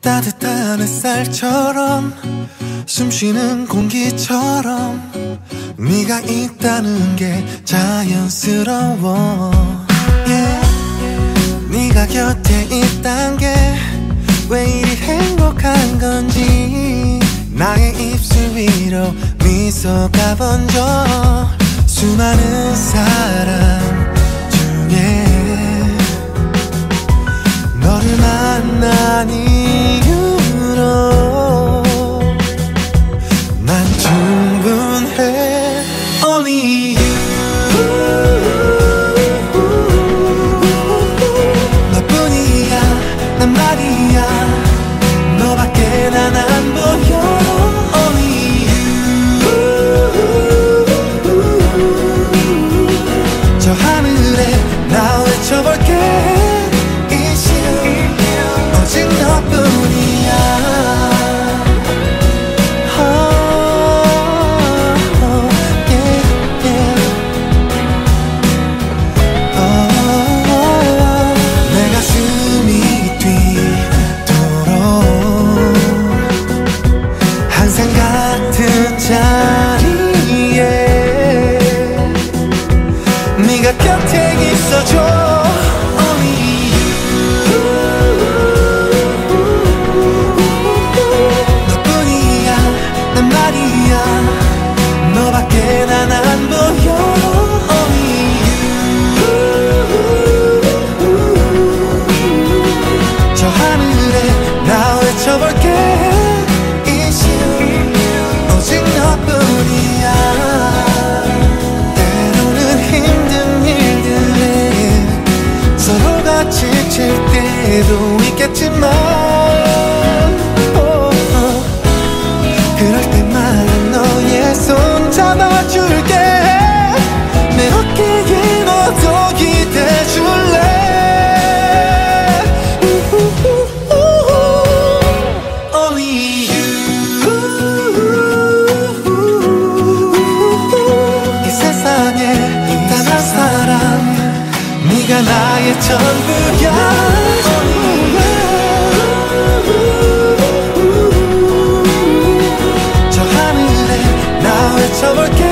따뜻한 햇살처럼 숨쉬는 공기처럼 네가 있다는 게 자연스러워 yeah. 네가 곁에 있단 게왜 이리 행복한 건지 나의 입술 위로 미소가 번져 수많은 사람 네가 곁에 있어줘 hacerte do 네가 나의 전부야. 저 하늘에 나 외쳐볼게.